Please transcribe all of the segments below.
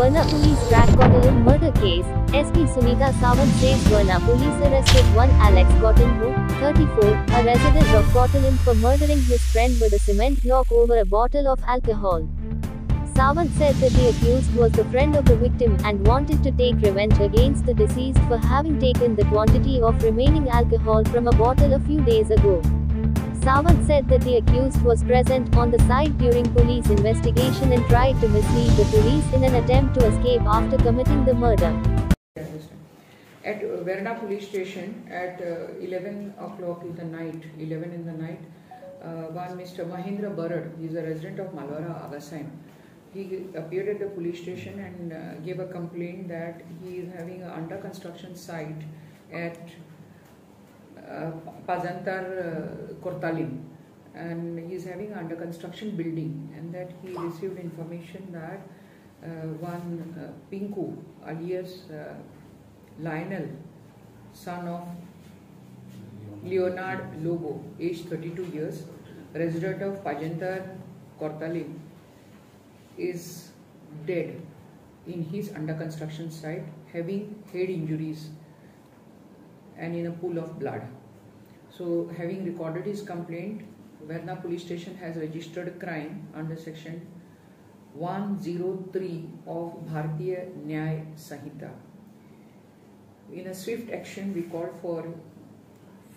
Verna police Cortalim murder case. SP Sunita Sawant says Verna police arrested one Alex Coutinho, 34, a resident of Cortalim for murdering his friend with a cement block over a bottle of alcohol. Sawant said that the accused was the friend of the victim and wanted to take revenge against the deceased for having taken the quantity of remaining alcohol from a bottle a few days ago. Sawant said that the accused was present on the site during police investigation and tried to mislead the police in an attempt to escape after committing the murder. At uh, Verna police station at uh, 11 o'clock in the night, 11 in the night, uh, one Mr. Mahendra Barad, he is a resident of Malwara, Agasaim. He appeared at the police station and uh, gave a complaint that he is having an under construction site at uh, Pazantar uh, Cortalim and he is having under construction building and that he received information that uh, one uh, Pinku alias uh, Lionel, son of Leonard Lobo, age 32 years, resident of Pajantar, Cortalim, is dead in his under construction site having head injuries and in a pool of blood. So, having recorded his complaint, Verna police station has registered a crime under section 103 of Bharatiya Nyay Sanhita. In a swift action, we called for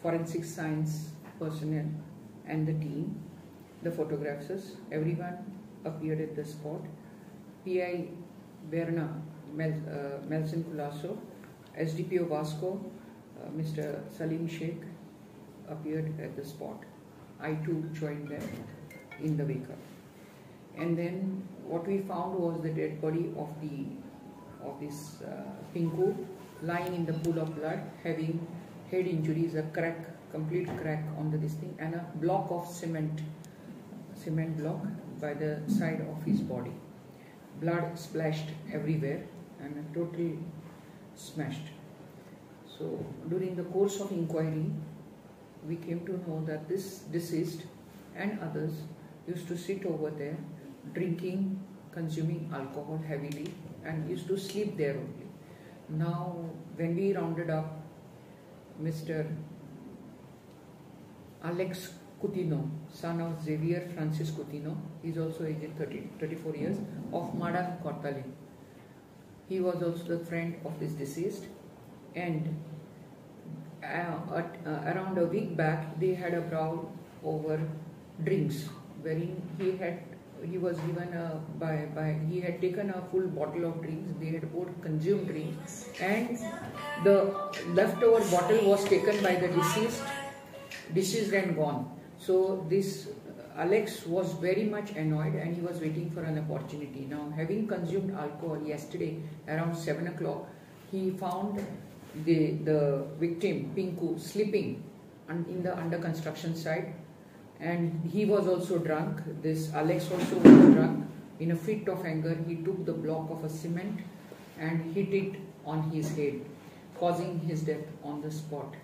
forensic science personnel and the team, the photographers, everyone appeared at the spot. PI Verna, Mel, uh, Melson Colaco, SDPO Vasco, uh, Mr. Salim Sheikh appeared at the spot. I too joined them in the wake up. And then what we found was the dead body of the of this uh, Pinku lying in the pool of blood, having head injuries, a crack, complete crack on the this thing, and a block of cement, cement block by the side of his body. Blood splashed everywhere and totally smashed. So during the course of inquiry, we came to know that this deceased and others used to sit over there drinking, consuming alcohol heavily and used to sleep there only. Now, when we rounded up Mr. Alex Coutinho, son of Xavier Francis Coutinho, he is also aged 30, 34 years, of Madan Kortali. He was also the friend of this deceased and uh, at, uh, around a week back they had a brawl over drinks wherein he had he was given a by by he had taken a full bottle of drinks they had both consumed drinks and the leftover bottle was taken by the deceased deceased and gone so this Alex was very much annoyed and he was waiting for an opportunity. Now, having consumed alcohol yesterday around 7 o'clock, he found the, the victim, Pinku, sleeping in the under construction site and he was also drunk. This Alex also was drunk. In a fit of anger, he took the block of a cement and hit it on his head, causing his death on the spot.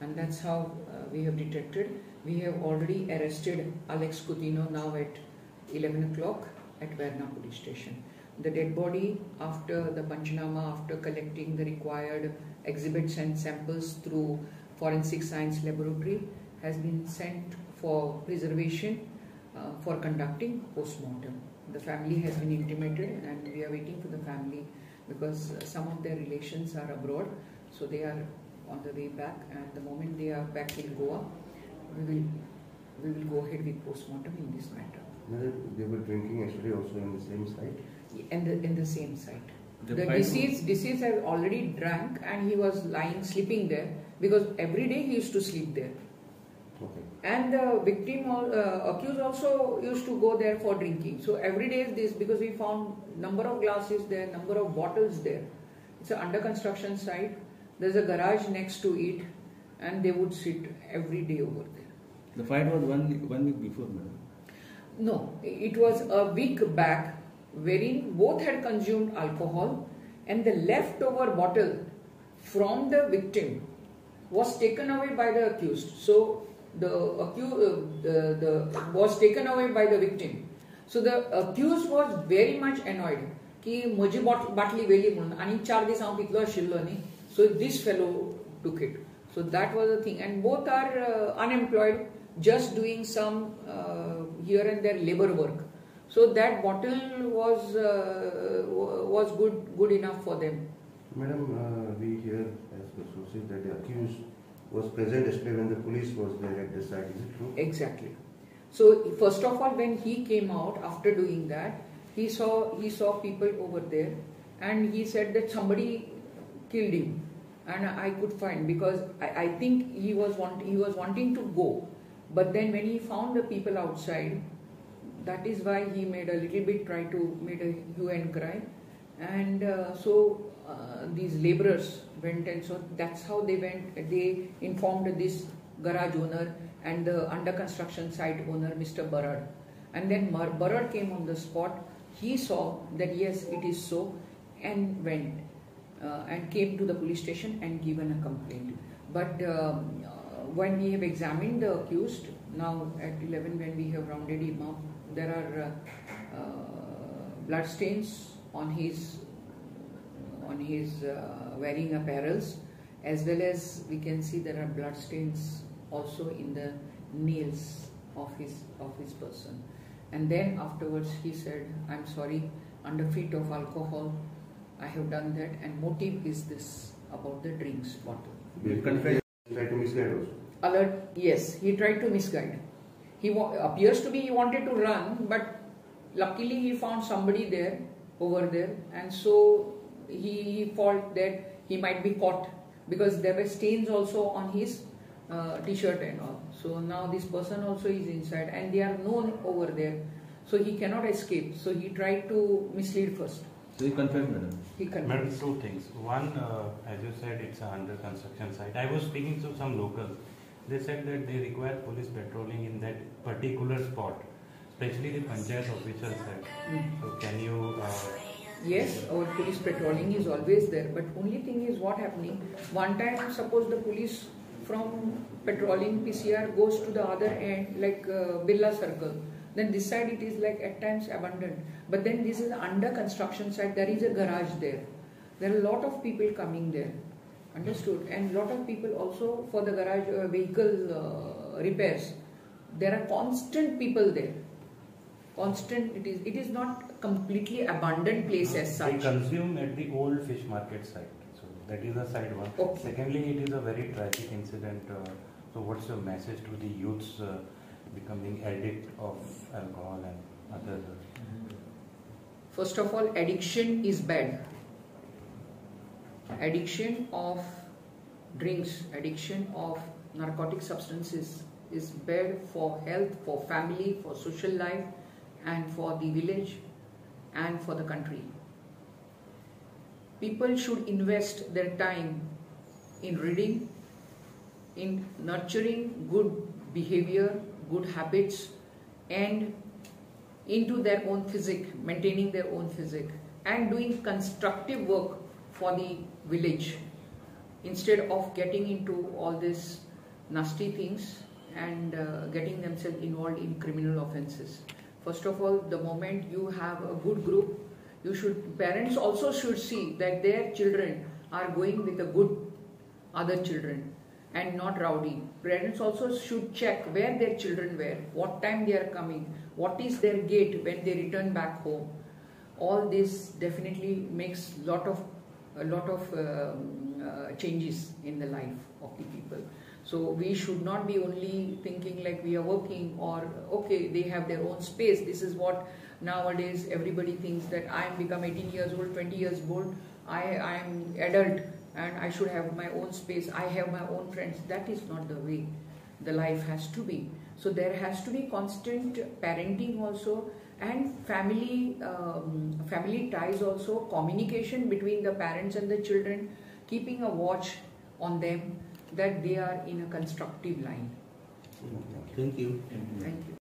And that's how uh, we have detected. We have already arrested Alex Coutinho now at 11 o'clock at Verna police station. The dead body, after the Panchanama, after collecting the required exhibits and samples through forensic science laboratory, has been sent for preservation uh, for conducting post-mortem. The family has been intimated and we are waiting for the family because uh, some of their relations are abroad, so they are on the way back and the moment they are back in Goa, we will, we will go ahead with post-mortem in this matter. They were drinking yesterday also in the same site? In the, in the same site. The The, fight- deceased, deceased had already drank and he was lying, sleeping there because every day he used to sleep there. Okay. And the victim, al- uh, accused also used to go there for drinking. So every day is this because we found number of glasses there, number of bottles there. It's an under construction site. There's a garage next to it, and they would sit every day over there. The fight was one one week before, madam No, it was a week back wherein both had consumed alcohol and the leftover bottle from the victim was taken away by the accused. So the accused uh, the, the was taken away by the victim. So the accused was very much annoyed की म्हजी bot बाटली व्हेली म्हणून आनी चार दीस हांव पितलो आशिल्लो न्ही so this fellow took it so that was a thing and both are unemployed just doing some uh, here and there labor work. So that bottle was uh, was good good enough for them. Madam, uh, we hear as the sources that the accused was present yesterday when the police was there at the site. Is it true? Exactly. So first of all, when he came out after doing that, he saw he saw people over there, and he said that somebody killed him, and I could find because I, I think he was want he was wanting to go, but then when he found the people outside, that is why he made a little bit try to made a hue and cry, and uh, so uh, these laborers went and so that's how they went. They informed this garage owner and the under construction site owner, Mr. Barad. And then Mar- Barad came on the spot. He saw that yes, it is so, and went uh, and came to the police station and given a complaint. But um, when we have examined the accused, now at 11 when we have rounded him up, there are uh, uh, blood stains on his on his uh, wearing apparels as well as we can see there are blood stains also in the nails of his of his person. And then afterwards he said i'm sorry under feet of alcohol i have done that. And motive is this about the drinks bottle. Confess- Try to misguide also. Alert yes he tried to misguide he appears to be he wanted to run but luckily he found somebody there over there and so he, he felt that he might be caught because there were stains also on his uh, t-shirt and all so now this person also is inside and they are known over there so he cannot escape so he tried to mislead first So he confirm, madam. he Madam, confessed two things. One, uh, as you said, it's a under construction site. I was speaking to some locals. They said that they require police patrolling in that particular spot, especially the panchayat official said. Mm. So can you, uh, Yes, our police patrolling is always there, but only thing is what happening. One time, suppose the police from patrolling PCR goes to the other end, like uh, Birla Circle. Then this side it is like at times abandoned. But then this is under construction site. There is a garage there. There are a lot of people coming there. Understood? And lot of people also for the garage uh, vehicle uh, repairs. There are constant people there constant it is it is not completely abandoned place as such. they consume at the old fish market site. So that is the side one. Okay. Secondly, it is a very tragic incident. Uh, so what's your message to the youths uh, becoming addict of alcohol and other? first of all addiction is bad addiction of drinks addiction of narcotic substances is bad for health for family for social life and for the village and for the country. People should invest their time in reading in nurturing good behavior good habits and into their own physique, maintaining their own physique, and doing constructive work for the village instead of getting into all these nasty things and uh, getting themselves involved in criminal offenses. First of all, the moment you have a good group, you should parents also should see that their children are going with a good other children and not rowdy. Parents also should check where their children were, what time they are coming, what is their gate when they return back home. All this definitely makes lot of a lot of um, uh, changes in the life of the people. So we should not be only thinking like we are working or okay they have their own space. This is what nowadays everybody thinks that I am become 18 years old, 20 years old. I I am adult and I should have my own space. I have my own friends. That is not the way the life has to be. So there has to be constant parenting also and family um, family ties also communication between the parents and the children keeping a watch on them that they are in a constructive line Thank you. thank you